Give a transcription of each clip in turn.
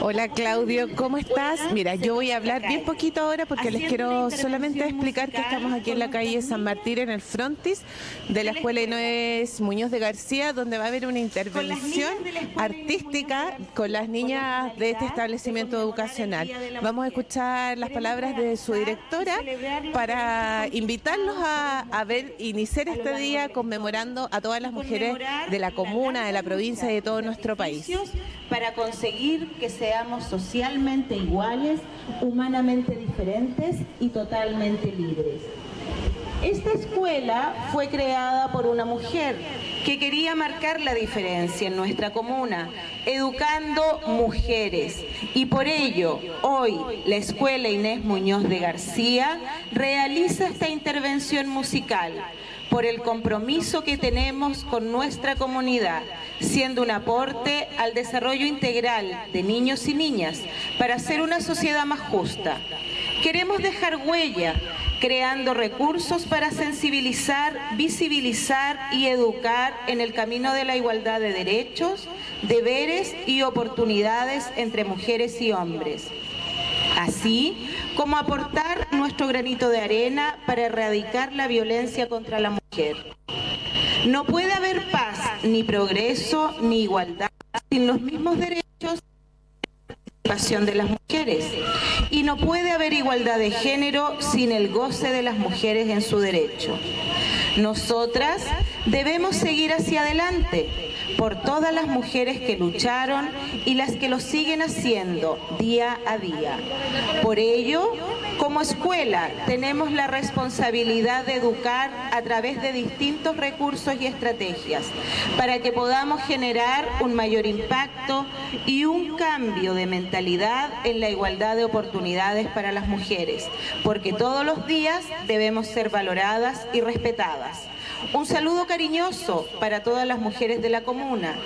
Hola Claudio, ¿cómo estás? Mira, yo voy a hablar bien poquito ahora porque les quiero solamente explicar que estamos aquí en la calle San Martín, en el frontis de la Escuela Inés Muñoz de García, donde va a haber una intervención artística con las niñas de este establecimiento educacional. Vamos a escuchar las palabras de su directora para invitarlos a, a ver, iniciar este día conmemorando a todas las mujeres de la comuna, de la provincia y de todo nuestro país. Para conseguir que seamos socialmente iguales, humanamente diferentes y totalmente libres. Esta escuela fue creada por una mujer que quería marcar la diferencia en nuestra comuna, educando mujeres. Y por ello, hoy la Escuela Inés Muñoz de García realiza esta intervención musical por el compromiso que tenemos con nuestra comunidad, siendo un aporte al desarrollo integral de niños y niñas para hacer una sociedad más justa. Queremos dejar huella creando recursos para sensibilizar, visibilizar y educar en el camino de la igualdad de derechos, deberes y oportunidades entre mujeres y hombres. Así como aportar nuestro granito de arena para erradicar la violencia contra la mujer. No puede haber paz, ni progreso, ni igualdad sin los mismos derechos de las mujeres. Y no puede haber igualdad de género sin el goce de las mujeres en su derecho. Nosotras debemos seguir hacia adelante por todas las mujeres que lucharon y las que lo siguen haciendo día a día. Por ello, como escuela tenemos la responsabilidad de educar a través de distintos recursos y estrategias para que podamos generar un mayor impacto y un cambio de mentalidad en la igualdad de oportunidades para las mujeres, porque todos los días debemos ser valoradas y respetadas. Un saludo cariñoso para todas las mujeres de la comuna,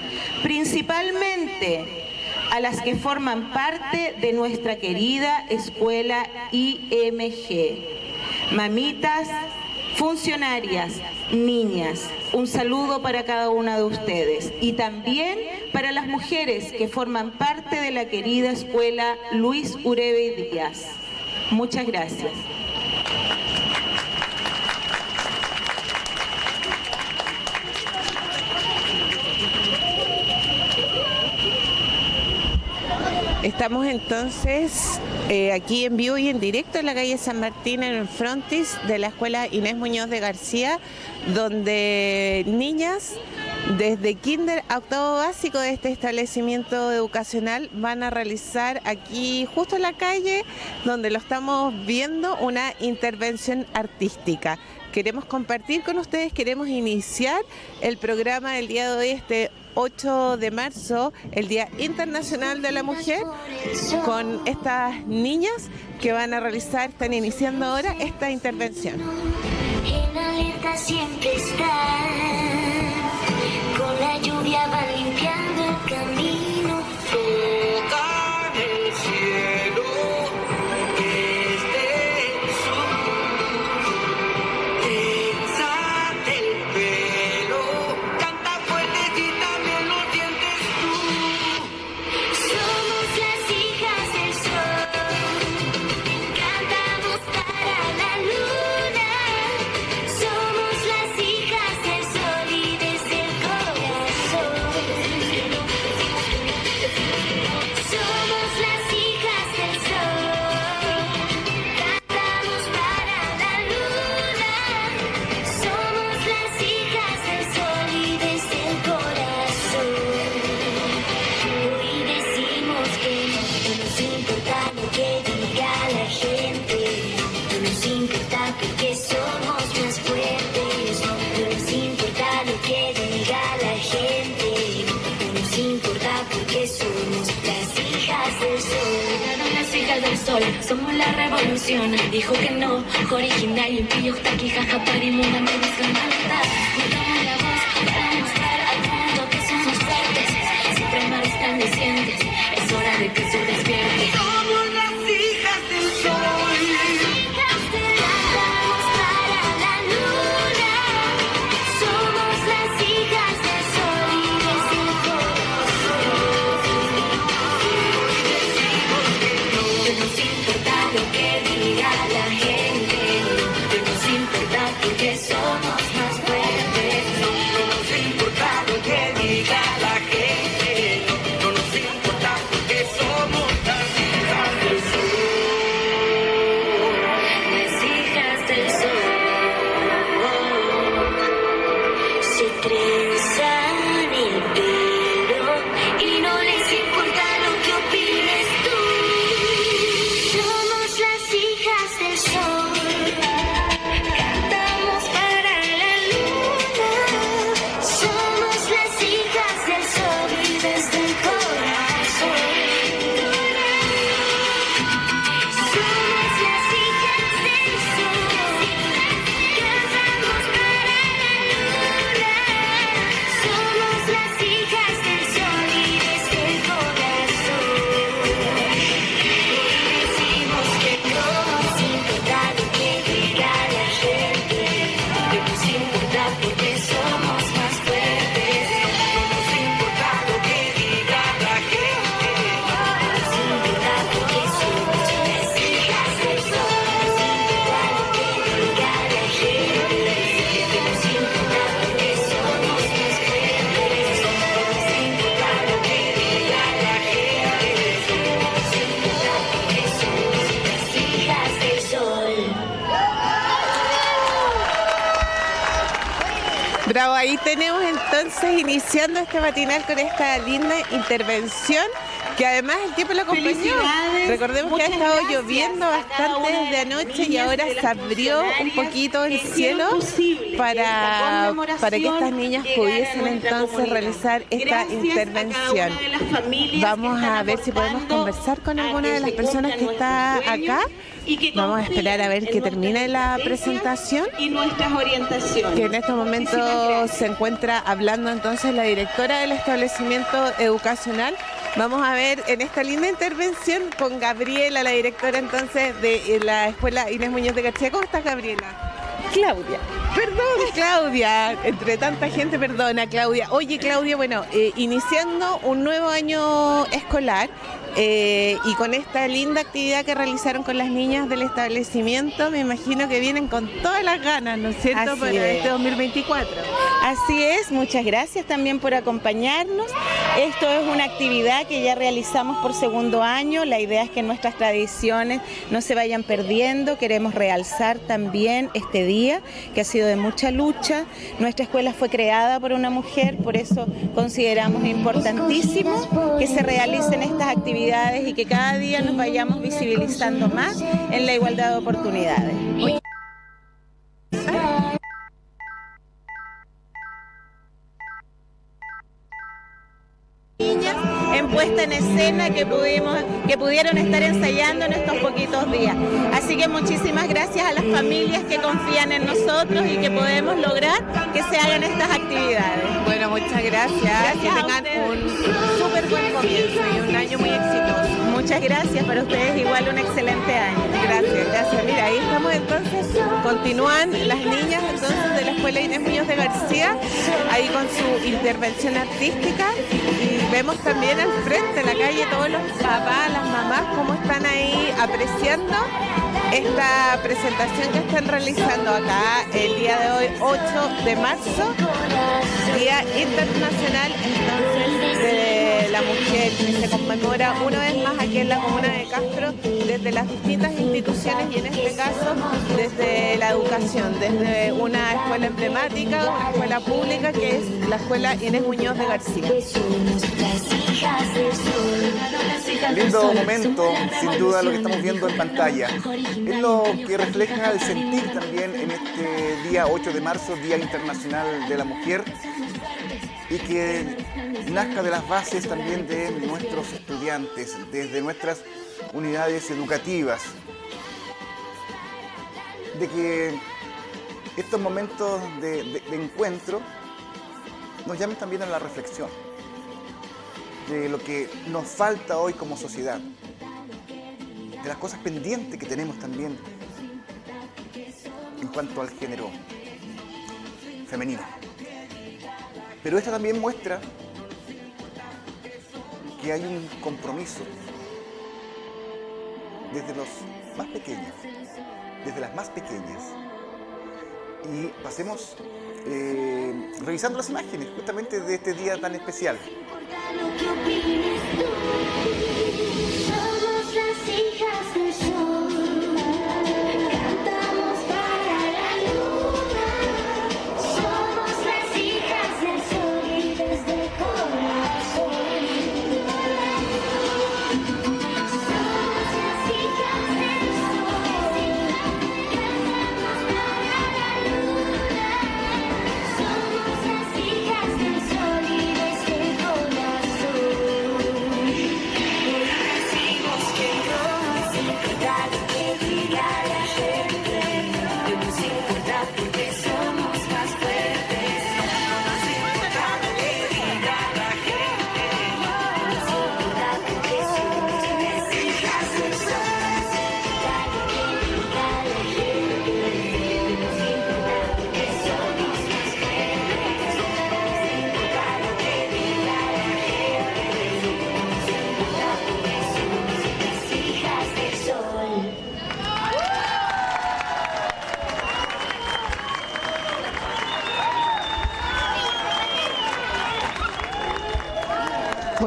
principalmente a las que forman parte de nuestra querida escuela IMG. Mamitas, funcionarias, niñas, un saludo para cada una de ustedes y también para las mujeres que forman parte de la querida escuela Luis Urebe Díaz. Muchas gracias. Estamos entonces eh, aquí en vivo y en directo en la calle San Martín, en el frontis de la escuela Inés Muñoz de García, donde niñas desde kinder a octavo básico de este establecimiento educacional van a realizar aquí, justo en la calle, donde lo estamos viendo, una intervención artística. Queremos compartir con ustedes, queremos iniciar el programa del día de hoy, este 8 de marzo, el Día Internacional de la Mujer, con estas niñas que van a realizar, están iniciando ahora esta intervención. En alerta siempre está, con la lluvia va limpiando somos la revolución. Dijo que no, original, impío, taqui, jaja, parimunda, me Bravo, ahí tenemos entonces iniciando este matinal con esta linda intervención que además el tiempo lo acompañó. Recordemos que ha estado lloviendo bastante desde anoche y ahora se abrió un poquito el cielo para, para que estas niñas pudiesen entonces realizar esta intervención. Vamos a ver si podemos conversar con alguna de las personas que está acá. Vamos a esperar a ver que termine la presentación. y nuestras orientaciones. que en estos momentos se encuentra hablando entonces la directora del establecimiento educacional. Vamos a ver en esta linda intervención con Gabriela, la directora entonces de eh, la escuela Inés Muñoz de García. ¿Cómo estás, Gabriela? Claudia. Perdón, Claudia. Entre tanta gente, perdona, Claudia. Oye, Claudia, bueno, eh, iniciando un nuevo año escolar eh, y con esta linda actividad que realizaron con las niñas del establecimiento, me imagino que vienen con todas las ganas, ¿no es cierto?, Así para es. este 2024. Así es, muchas gracias también por acompañarnos. Esto es una actividad que ya realizamos por segundo año. La idea es que nuestras tradiciones no se vayan perdiendo. Queremos realzar también este día que ha sido de mucha lucha. Nuestra escuela fue creada por una mujer, por eso consideramos importantísimo que se realicen estas actividades y que cada día nos vayamos visibilizando más en la igualdad de oportunidades. En puesta en escena que pudimos que pudieron estar ensayando en estos poquitos días. Así que muchísimas gracias a las familias que confían en nosotros y que podemos lograr que se hagan estas actividades. Bueno, muchas gracias. Gracias que tengan un súper buen comienzo y un año muy exitoso. Muchas gracias para ustedes igual un excelente año. Gracias, gracias. Mira, ahí estamos entonces, continúan las niñas entonces de la Escuela Inés Muñoz de García, ahí con su intervención artística y vemos también al frente de la calle todos los papás, las mamás, cómo están ahí apreciando esta presentación que están realizando acá el día de hoy, 8 de marzo, Día Internacional entonces de la Mujer, que se conmemora una vez más aquí en la comuna de Castro desde las distintas instituciones y en este caso desde la educación, desde una escuela emblemática, una escuela pública que es la escuela Inés Muñoz de García. Lindo momento, sin duda, lo que estamos viendo en pantalla. Es lo que refleja el sentir también en este día 8 de marzo, Día Internacional de la Mujer, y que nazca de las bases también de nuestros estudiantes, desde nuestras unidades educativas, de que estos momentos de, de- de encuentro nos llamen también a la reflexión de lo que nos falta hoy como sociedad, de las cosas pendientes que tenemos también en cuanto al género femenino. Pero esto también muestra que hay un compromiso desde los más pequeños, desde las más pequeñas. Y pasemos eh, revisando las imágenes justamente de este día tan especial. Lo que opines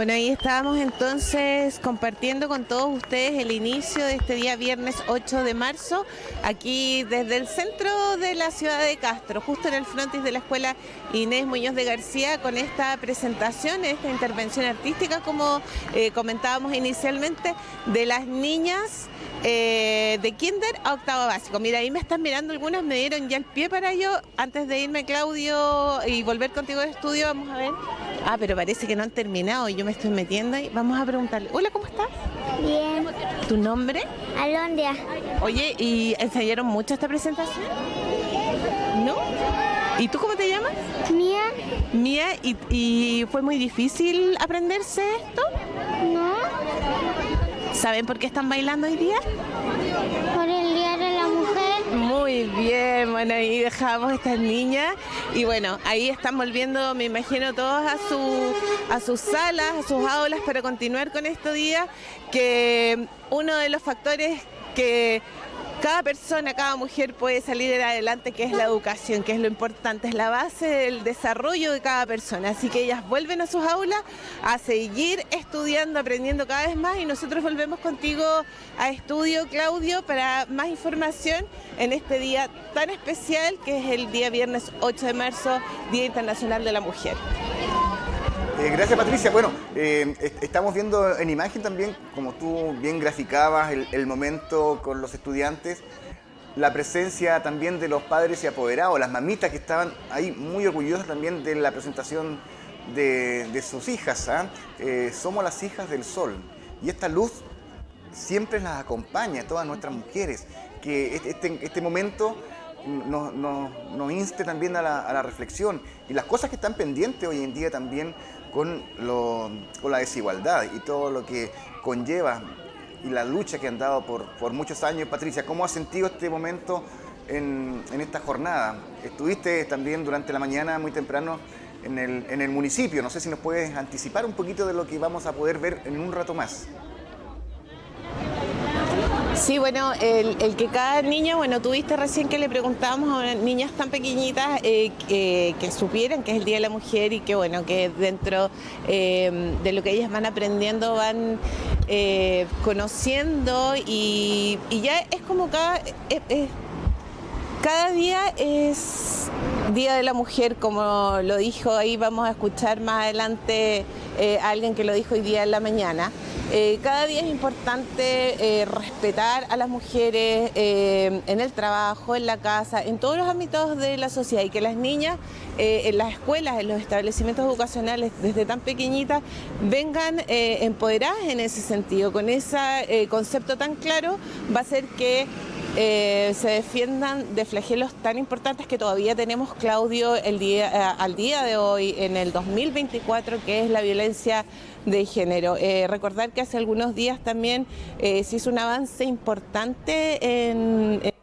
Bueno, ahí estábamos entonces compartiendo con todos ustedes el inicio de este día viernes 8 de marzo, aquí desde el centro de la ciudad de Castro, justo en el frontis de la escuela Inés Muñoz de García, con esta presentación, esta intervención artística, como eh, comentábamos inicialmente, de las niñas eh, de kinder a octavo básico. Mira, ahí me están mirando algunas, me dieron ya el pie para ello. Antes de irme, Claudio, y volver contigo al estudio, vamos a ver. Ah, pero parece que no han terminado y yo me estoy metiendo ahí. Vamos a preguntarle. Hola, ¿cómo estás? Bien. ¿Tu nombre? Alondra. Oye, ¿y ensayaron mucho esta presentación? ¿No? ¿Y tú cómo te llamas? Mía. Mía, ¿y, y fue muy difícil aprenderse esto? No. ¿Saben por qué están bailando hoy día? Por el Bien, bueno, ahí dejamos estas niñas. Y bueno, ahí están volviendo, me imagino, todos a, su, a sus salas, a sus aulas para continuar con este día, que uno de los factores que cada persona, cada mujer puede salir adelante, que es la educación, que es lo importante, es la base del desarrollo de cada persona. Así que ellas vuelven a sus aulas a seguir estudiando, aprendiendo cada vez más y nosotros volvemos contigo a estudio, Claudio, para más información en este día tan especial que es el día viernes 8 de marzo, Día Internacional de la Mujer. Eh, gracias Patricia. Bueno, eh, est- estamos viendo en imagen también, como tú bien graficabas el, momento con los estudiantes, la presencia también de los padres y apoderados, las mamitas que estaban ahí muy orgullosas también de la presentación de, sus hijas. ¿ah? Eh, somos las hijas del sol y esta luz siempre las acompaña todas nuestras mujeres. Que este, este- este momento nos, inste también a la reflexión y las cosas que están pendientes hoy en día también con, la desigualdad y todo lo que conlleva y la lucha que han dado por, muchos años. Patricia, ¿cómo has sentido este momento en, esta jornada? Estuviste también durante la mañana muy temprano en el municipio. No sé si nos puedes anticipar un poquito de lo que vamos a poder ver en un rato más. Sí, bueno, el, el que cada niño, bueno, tuviste recién que le preguntábamos a niñas tan pequeñitas eh, que, supieran que es el Día de la Mujer y que, bueno, que dentro eh, de lo que ellas van aprendiendo van eh, conociendo y, ya es como cada... cada día es Día de la Mujer, como lo dijo ahí, vamos a escuchar más adelante eh, alguien que lo dijo hoy día en la mañana. Eh, cada día es importante eh, respetar a las mujeres eh, en el trabajo, en la casa, en todos los ámbitos de la sociedad y que las niñas en las escuelas, en los establecimientos educacionales, desde tan pequeñitas, vengan empoderadas en ese sentido. Con ese concepto tan claro va a ser que eh, se defiendan de flagelos tan importantes que todavía tenemos, Claudio, el día, eh, al día de hoy, en el 2024, que es la violencia de género. Eh, recordar que hace algunos días también se hizo un avance importante en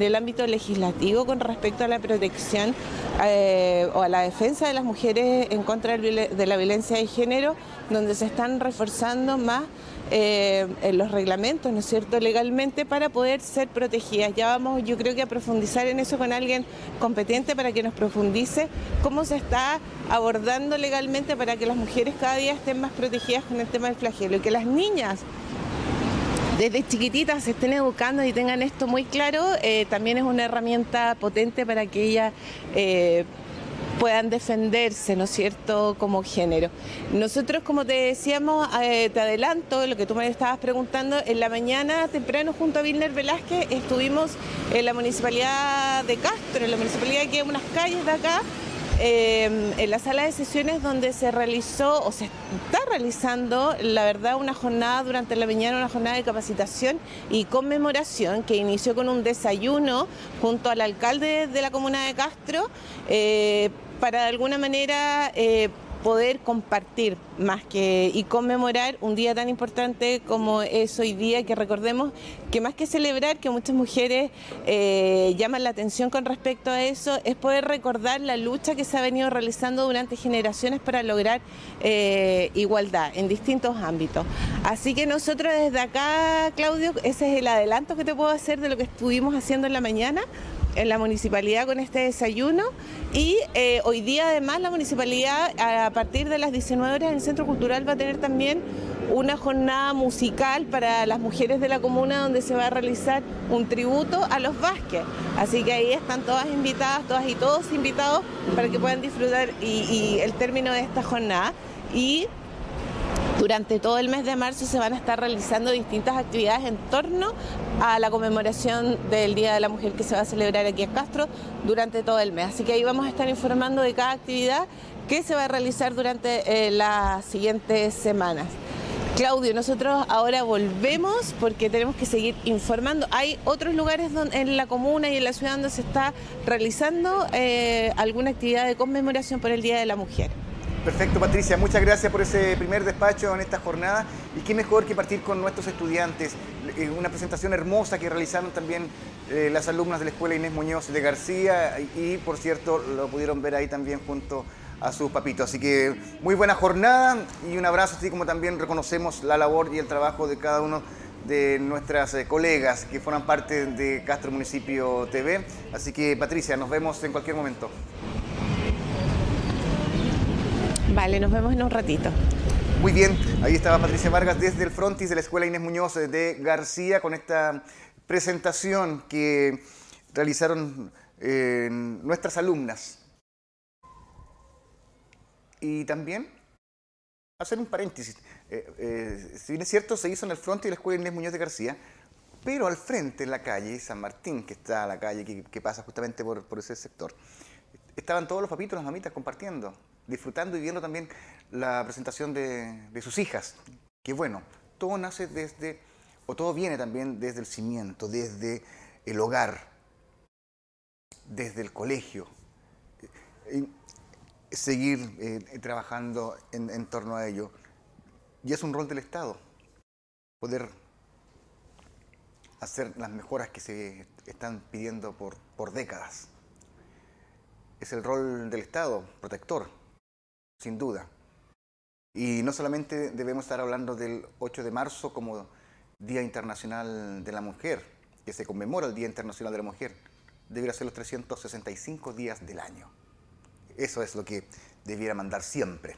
el ámbito legislativo con respecto a la protección eh, o a la defensa de las mujeres en contra de la violencia de género, donde se están reforzando más eh, en los reglamentos, ¿no es cierto?, legalmente para poder ser protegidas. Ya vamos, yo creo que a profundizar en eso con alguien competente para que nos profundice cómo se está abordando legalmente para que las mujeres cada día estén más protegidas con el tema del flagelo y que las niñas desde chiquititas se estén educando y tengan esto muy claro, eh, también es una herramienta potente para que ellas eh, puedan defenderse, ¿no es cierto?, como género. Nosotros, como te decíamos, eh, te adelanto lo que tú me estabas preguntando, en la mañana temprano junto a Vilner Velázquez estuvimos en la municipalidad de Castro, en la municipalidad que hay unas calles de acá, eh, en la sala de sesiones donde se realizó o se está realizando, la verdad, una jornada durante la mañana, una jornada de capacitación y conmemoración que inició con un desayuno junto al alcalde de la comuna de Castro eh, para de alguna manera eh, poder compartir más que y conmemorar un día tan importante como es hoy día, que recordemos que más que celebrar, que muchas mujeres eh, llaman la atención con respecto a eso, es poder recordar la lucha que se ha venido realizando durante generaciones para lograr eh, igualdad en distintos ámbitos. Así que nosotros desde acá, Claudio, ese es el adelanto que te puedo hacer de lo que estuvimos haciendo en la mañana en la municipalidad con este desayuno y eh, hoy día además la municipalidad a partir de las 19 horas en el Centro Cultural va a tener también una jornada musical para las mujeres de la comuna donde se va a realizar un tributo a los Vázquez. Así que ahí están todas invitadas, todas y todos invitados para que puedan disfrutar y, y el término de esta jornada. Y durante todo el mes de marzo se van a estar realizando distintas actividades en torno a la conmemoración del Día de la Mujer que se va a celebrar aquí en Castro durante todo el mes. Así que ahí vamos a estar informando de cada actividad que se va a realizar durante eh, las siguientes semanas. Claudio, nosotros ahora volvemos porque tenemos que seguir informando. Hay otros lugares donde- en la comuna y en la ciudad donde se está realizando eh, alguna actividad de conmemoración por el Día de la Mujer. Perfecto, Patricia. Muchas gracias por ese primer despacho en esta jornada. Y qué mejor que partir con nuestros estudiantes. Eh, Una presentación hermosa que realizaron también eh, las alumnas de la Escuela Inés Muñoz de García. Y, por cierto, lo pudieron ver ahí también junto a sus papitos. Así que muy buena jornada y un abrazo, así como también reconocemos la labor y el trabajo de cada uno de nuestras eh, colegas que forman parte de Castro Municipio TV. Así que, Patricia, nos vemos en cualquier momento. Vale, nos vemos en un ratito. Muy bien, ahí estaba Patricia Vargas desde el frontis de la Escuela Inés Muñoz de García con esta presentación que realizaron eh, nuestras alumnas. Y también hacer un paréntesis. eh, eh, si bien es cierto, se hizo en el frontis de la Escuela Inés Muñoz de García, pero al frente, en la calle San Martín, que está la calle que, que pasa justamente por, por ese sector, estaban todos los papitos, las mamitas compartiendo, disfrutando y viendo también la presentación de, sus hijas. Que bueno, todo nace desde, o todo viene también desde el cimiento, desde el hogar, desde el colegio. Seguir eh, trabajando en, torno a ello. Y es un rol del Estado, poder hacer las mejoras que se están pidiendo por décadas es el rol del Estado, protector, sin duda. Y no solamente debemos estar hablando del 8 de marzo como Día Internacional de la Mujer, que se conmemora el Día Internacional de la Mujer, debiera ser los 365 días del año. Eso es lo que debiera mandar siempre.